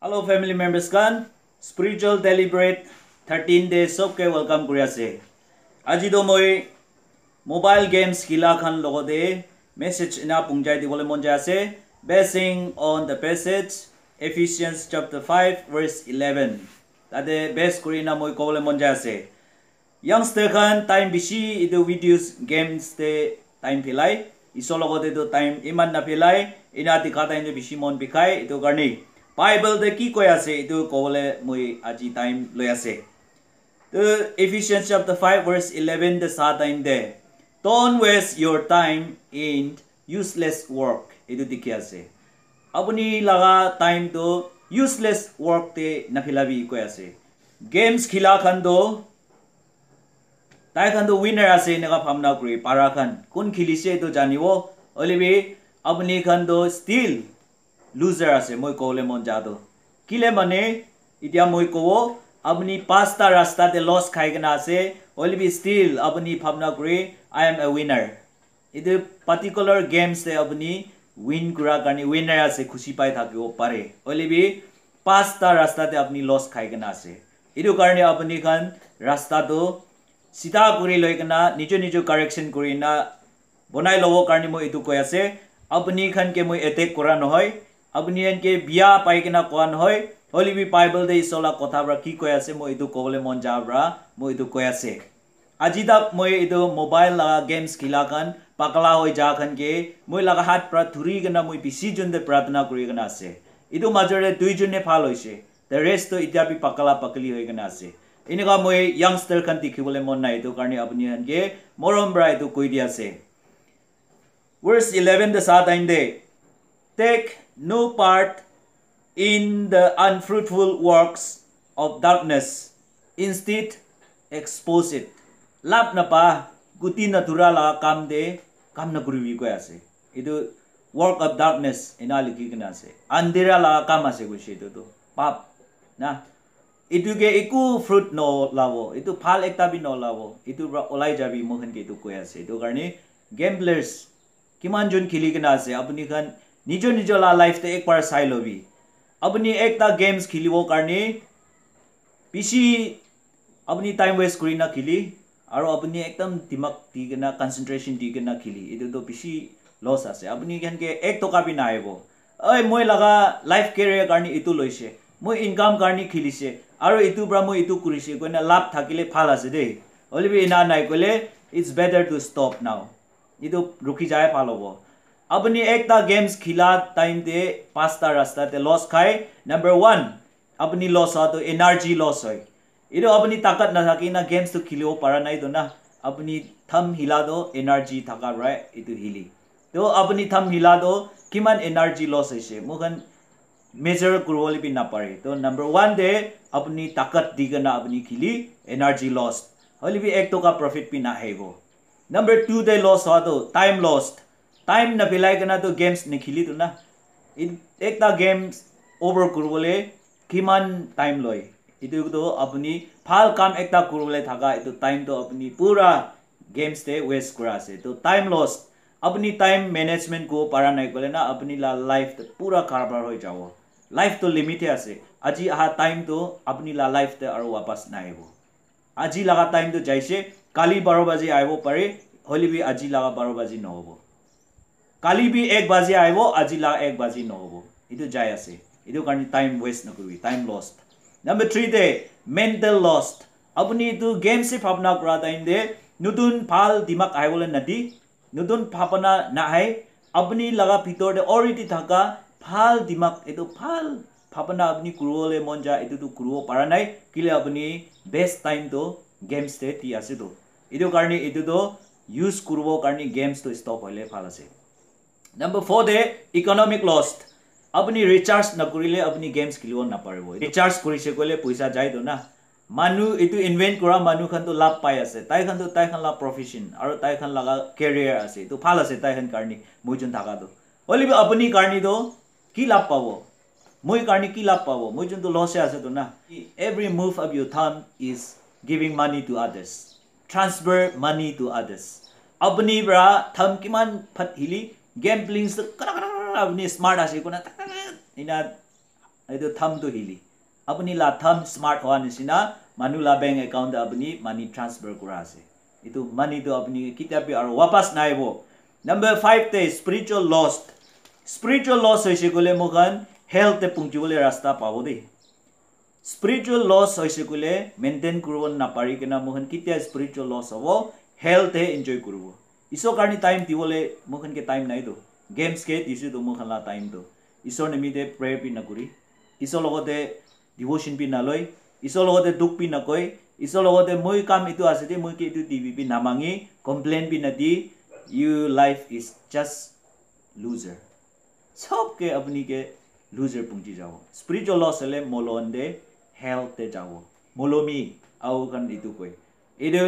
Hello family members kan spiritual deliberate 13 days of ke welcome kuri ase আজি do moi mobile games khila khan logode message ina pungjai dibole mon ja ase basing on the passage Ephesians chapter 5 verse 11 tade base kuri na moi kobole mon ja ase youngster khan time bishi idu videos games te time pilai isologode do time iman na pilai ina dikata inde bishi mon bikai itu karni Bible de ki koy ase itu kole moi aji time loy ase the Ephesians chapter 5 verse 11 the sa time de don't waste your time in useless work itu dikhi ase apuni laga time to useless work te nafilabi koy ase games khila khan do তাই খান তো winner আছে এনেকা ভাবনা কৰি পাৰা খান কোন খেলিছে এইটো জানিব অলিবি আপুনি খান তো ষ্টিল লুজাৰ আছে মই ক'বলৈ মন যাওঁ কিলে মানে এতিয়া মই ক'ব আপুনি পাঁচটা ৰাস্তাতে লছ খাই কিনে আছে অলিবি ষ্টিল আপুনি ভাৱনা কৰি আই এম এ উইনাৰ এইটো পাৰ্টিকুলাৰ গেমছে আপুনি উইন কৰাৰ কাৰণে উইনাৰ আছে খুচি পাই থাকিব পাৰে অলিবি পাঁচটা ৰাস্তাতে আপুনি লছ খাই কিনে আছে এইটো কাৰণে আপুনি খান ৰাস্তাটো চিধা কৰি লৈ কিনে নিজৰ নিজৰ কাৰেকশ্যন কৰি না বনাই ল'বৰ কাৰণে মই এইটো কৈ আছে আপুনি খানকে মই এটেক কৰা নহয় আপুনি এনেকৈ বিয়া পাই কিনে কোৱা নহয়। হলি বি বাইবল দে কথাবোৰ কি কৈ আছে মই এইটো ক'বলৈ মন যাবৰ মই এইটো কৈ আছে। আজি তাক মই এইটো মোবাইল গেমছ খেলা খান পাকলা হৈ যা খানকে মই লগা হাত পৰা ধৰি কিনে মই বেছিজনে প্ৰাৰ্থনা কৰি কিনে আছে। এইটো মাজৰে দুইজনে ভাল হৈছে দ্য ৰেষ্টটো এতিয়া বি পাকলা পাকলি হৈ কিনে আছে। এনেকুৱা মই য়াংষ্টাৰ খান দেখিবলৈ মন নাই এইটো কাৰণে আপুনি এনেকৈ মৰম পৰা এইটো কৈ দি আছে। ৱৰ্ছ ইলেভেন দে চাহ time the. Take no part in the unfruitful works of darkness. Instead, expose it. Lap na pa, guti na tura la kam de, kam na kuriwi ko ase. Ito work of darkness inaliki ka na ase. Andira la kam ase ko siya ito. Pap. Na. Ito ke iku fruit no lavo. Ito phal ekta bi no lavo. Ito olai jabi mohan ke ito ko ase. Ito karni gamblers কিমান জন খেলি কিনে আছে আপুনি খান নিজৰ নিজৰ লাইফতে একবাৰ চাই ল'বি আপুনি একটা গেমছ খেলিবৰ কাৰণে বেছি আপুনি টাইম ৱেষ্ট কৰি না খেলি আৰু আপুনি একদম দিমাগ দি কিনে কনচেনট্ৰেশ্যন দি কিনে খেলি এইটোতো বেছি লছ আছে আপুনি কেনেকৈ এক টকা বি নাহিব ঐ মই লগা লাইফ কেৰিয়াৰ কাৰণে এইটো লৈছে মই ইনকাম কাৰণে খেলিছে আৰু এইটোৰ পৰা মই এইটো কৰিছে কৈনে লাভ থাকিলে ভাল আছে দেই হ'লে এনা নাই ক'লে ইটছ বেটাৰ টু ষ্টপ নাও এইটো ৰখি যায় ভাল হ'ব আপুনি একটা গেমছ খেলা টাইমতে পাঁচটা ৰাস্তাতে লছ খায় নাম্বাৰ ওৱান আপুনি লছ হোৱাটো এনাৰ্জি লছ হয় এইটো আপুনি তাকাত নাথাকি না গেমছটো খেলিব পৰা নাইতো না আপুনি থাম হিলাটো এনাৰ্জি থকা পৰাই এইটো হিলি তো আপুনি থাম হিলাটো কিমান এনাৰ্জি লছ হৈছে মোক মেজাৰ কৰিবলৈ নাপাৰে তো ওৱান দে আপুনি তাকাত দি কেনে আপুনি খেলি এনাৰ্জি লছ হ'লে এক টকা প্ৰফিট পি নাহিব টু দে লছ হোৱাটো টাইম লষ্ট টাইম নাপিলাই কেনে তো গেমছ নেখেলি তো না একটা গেমছ অভাৰ কৰিবলৈ কিমান টাইম লয় এইটোতো আপুনি ভাল কাম এটা কৰিবলৈ থকা এইটো টাইমটো আপুনি পূৰা গেমছতে ৱেষ্ট কৰা আছে তো টাইম লছ আপুনি টাইম মেনেজমেণ্ট কৰিব পৰা নাই ক'লে না আপুনি লাইফ পূৰা কাৰবাৰ হৈ যাব লাইফটো লিমিটে আছে আজি অহা টাইমটো আপুনি লাইফতে আৰু ৱাপাছ নাহিব আজি লগা টাইমটো যাইছে কালি বাৰ বাজি আহিব পাৰে হ'লে বি আজি লগা বাৰ বাজি নহ'ব কালি বি এক বাজি আহিব আজি লা এক বাজি নহ'ব। এইটো যাই আছে। এইটো কাৰণে টাইম ৱেষ্ট নকৰিবি time lost number three the mental lost আপুনি এইটো গেমছে ভাৱনা কৰা টাইম দে নতুন ভাল দিমাগ আহিবলৈ নাদি নতুন ভাৱনা নাহে। আপুনি লগা ভিতৰতে অলৰেডি থকা ভাল দিমাগ এইটো ভাল ভাৱনা আপুনি কৰিবলৈ মন যায় এইটোতো কৰিব পৰা নাই। কেলৈ আপুনি বেষ্ট টাইমটো গেমছতে দি আছেতো? এইটো কাৰণে এইটোতো ইউজ কৰিবৰ কাৰণে গেমছটো ষ্টপ হ'লে ভাল আছে। Number four the economic lost আপুনি ৰিচাৰ্জ নকৰিলে আপুনি গেমছ খেলিব নাপাৰিব ৰিচাৰ্জ কৰিছে ক'লে পইচা যায়তো না মানুহ এইটো ইনভেণ্ট কৰা মানুহখনতো লাভ পাই আছে তাইখনতো তাইখন লাভ প্ৰফেশ্যন আৰু তাইখন লগা কেৰিয়াৰ আছে এইটো ভাল আছে তাইখন কাৰণে মইজন থকাটো হ'লেও আপুনি কাৰণেতো কি লাভ পাব মই কাৰণে কি লাভ পাব মই যোনটো লছে আছেতো না every move of your thumb is giving money to others transfer money to others আপুনি পৰা থাম কিমান ফাট হিলি গেম প্লিংছ আপুনি স্মাৰ্ট আছে কোনে ইনা এইটো থামটো হিলি আপুনি লা থাম স্মাৰ্ট হোৱা নিচিনা মানুহ লা বেংক একাউণ্ট আপুনি মানি ট্ৰান্সফাৰ কৰা আছে এইটো মানিটো আপুনি কেতিয়াবা আৰু ৱাপাছ নাহিব নম্বৰ ফাইভতে স্পিৰিচুৱেল লষ্ট স্পিৰিচুৱেল লছ হৈছে গ'লে মোক হেল্থে পুঞ্জিবলৈ ৰাস্তা পাব দেই স্পিৰিচুৱেল লছ হৈছে গ'লে মেইনটেইন কৰিব নাপাৰি কিনে মোক কেতিয়া স্পিৰিচুৱেল লছ হ'ব হেল্থে এনজয় কৰিব ঈশ্বৰৰ কাৰণে টাইম দিবলৈ মোক টাইম নাইতো গেমছকে দিছোঁতো মোক টাইমটো ঈশ্বৰ নিমিত্তে প্ৰেয়াৰ পি নকৰি ঈশ্বৰৰ লগতে ডিভ'শ্যন পি নালৈ ঈশ্বৰৰ লগতে দুখ পি নকয় ঈশ্বৰৰ লগতে মই কাম এইটো আছে দেই মই কি এইটো টিভি পি নামাঙি কমপ্লেইন পি Nadi you life is just loser চবকে আপুনিকে লুজাৰ পুঞ্জি যাব স্পিৰিচুৱেল লছ হ'লে মলন্দে হেল্থে যাব মলমি আৰু কাৰণ এইটো কয় এইটো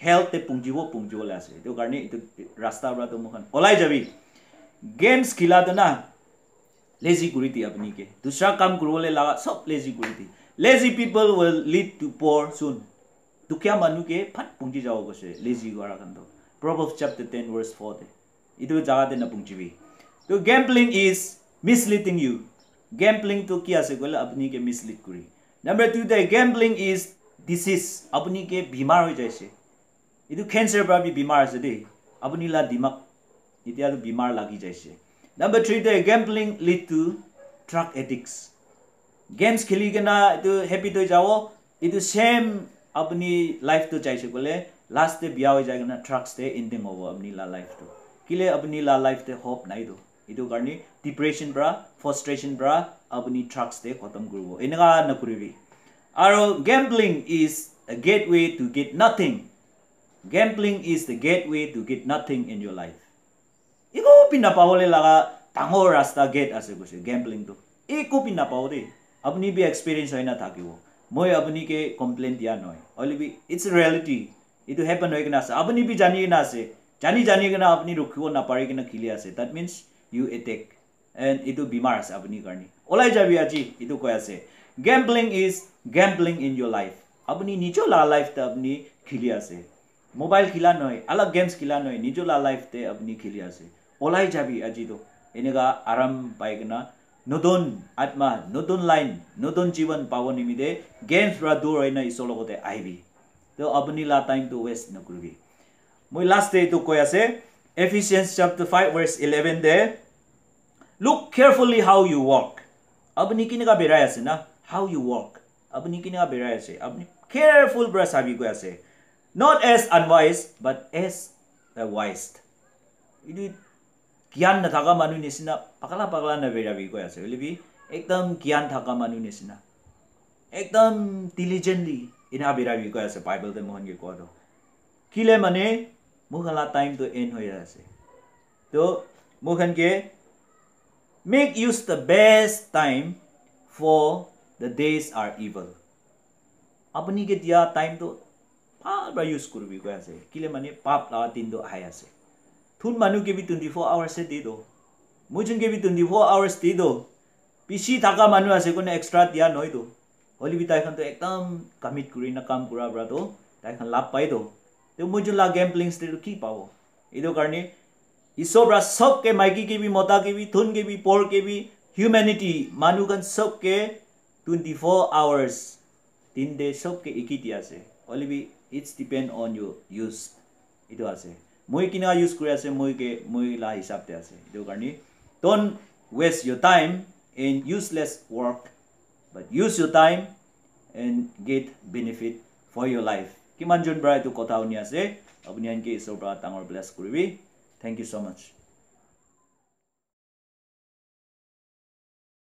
হেল্থে পুঞ্জিব পুঞ্জিবলৈ আছে এইটো কাৰণে এইটো ৰাস্তাৰ পৰাতো মোক ওলাই যাবি গেমছ খেলাটো না লেজি কৰি দিয়ে আপুনিকে দুচৰা কাম কৰিবলৈ লগা চব লেজি কৰি দিয়ে lazy people will lead to পৰ চুন দুখীয়া মানুহকে ফাট পুঞ্জি যাব গৈছে লেজি কৰাৰ কাৰণে proof of chapter ten verse ফ'ৰতে এইটো জেগাতে নপুঞ্জিবি তো গেমপ্লিং ইজ মিছলিডিং ইউ গেমপ্লিংটো কি আছে ক'লে আপুনিকে মিছলিড কৰি number two they gambling is disease আপুনিকে বেমাৰ হৈ যাইছে এইটো কেঞ্চাৰৰ পৰা বেমাৰ আছে দেই আপুনি লা দিমাগ এতিয়াতো বেমাৰ লাগি যাইছে number three they gambling lead to truck addicts games খেলি কিনে এইটো হেপিট হৈ যাব এইটো ছেম আপুনি লাইফটো চাইছে ক'লে লাষ্টে বিয়া হৈ যায় কিনে ট্ৰাকছতে এণ্ডিং হ'ব আপুনি লা লাইফটো কেলে আপুনি লা লাইফতে হপ নাইতো এইটো কাৰণে ডিপ্ৰেশ্যন পৰা ফ্ৰাষ্ট্ৰেশ্যন পৰা আপুনি ট্ৰাকছতে খতম কৰিব এনেকুৱা নকৰিবি আৰু gambling is gateway to get nothing gambling is the gateway to get nothing in your life একো পি নাপাবলৈ লগা ডাঙৰ ৰাস্তা গেট আছে কৈছে গেমপ্লিংটো একো পি নাপাওঁ দেই আপুনি বি এক্সপিৰিয়েঞ্চ হৈ নাথাকিব মই আপুনিকে কমপ্লেইন দিয়া নহয় অলৰেডি ইটছ ৰিয়েলিটি এইটো হেপেন হৈ কিনে আছে আপুনি বি জানি কিনে আছে জানি জানি কিনে আপুনি ৰখিব নাপাৰি কিনে খেলি আছে that means you attack and এইটো বেমাৰ আছে আপুনি কাৰণে ওলাই যাবি আজি এইটো কৈ আছে gambling is gambling in your life আপুনি নিজৰ লা লাইফতে আপুনি খেলি আছে মোবাইল খেলা নহয় অলপ গেমছ খেলা নহয় নিজৰ লা লাইফতে আপুনি খেলি আছে ওলাই যাবি আজিতো এনেকুৱা আৰাম পাই কিনে নতুন আত্মা নতুন লাইন নতুন জীৱন পাব নিমিত্তে গেমছ পৰা দূৰ হৈ না ঈশ্বৰৰ লগতে আহিবি তো আপুনি লা টাইমটো ৱেষ্ট নকৰিবি মই লাষ্ট এইটো কৈ আছে Ephesians chapter five verse eleven they look carefully how you work আপুনি কেনেকুৱা বেৰাই আছে না হাউ ইউ ৱৰ্ক আপুনি কেনেকুৱা বেৰাই আছে আপুনি কেয়াৰফুল পৰা চাবি কৈ আছে not as unwise but as the ৱাইষ্ট এইটো জ্ঞান নাথাকা মানুহ নিচিনা পাগলা পাগলা নেবেৰাবি কৈ আছে বুলিবি একদম জ্ঞান থকা মানুহ নিচিনা একদম ডিলিজেণ্টলি এনে বেৰাবি কৈ আছে বাইবেলতে মোহনকে কোৱাটো কিলে মানে মোক হালা টাইমটো এণ্ড হৈ আছে তো মোক সেনকে make use the best time for the days are evil আপুনি কেতিয়া টাইমটো ভাল পৰা ইউজ কৰিবি কৈ আছে কিলে মানে পাপ লগা দিনটো আহি আছে থুন মানুহ কেবি টুৱেণ্টি ফ'ৰ আৱাৰ্ছে দি দিওঁ মই যোন কেবি টুৱেণ্টি ফ'ৰ আৱাৰ্ছ দি দিওঁ পিছি থকা মানুহ আছে কোনো এক্সট্ৰা দিয়া নহয়তো হ'লেবি তাইখনতো একদম কামিট কৰি না কাম কৰাৰ পৰাতো তাইখন লাভ পাই দিওঁ তেওঁ মই যোন লা গেম প্লেইং ষ্টেটো কি পাব এইটো কাৰণে ঈশ্বৰ পৰা চবকে মাইকী কেবি মতা কেবি থুন কেবি পৰ কেবি হিউমেনিটি মানুহখন চবকে টুৱেণ্টি ফ'ৰ আৱাৰ্ছ তিন ডে চবকে একি দিয়া আছে হ'লেবি it's depend on you use এইটো আছে মই কিনা ইউজ কৰি আছে মইকে মই লা হিচাপতে আছে এইটো কাৰণে don't waste your time in useless work but use your time and get benefit for your life কিমানজন পৰা এইটো কথা শুনি আছে আপুনি আনকি ঈশ্বৰৰ পৰা ডাঙৰ ব্লেছ কৰিবি থেংক ইউ ছ' মাছ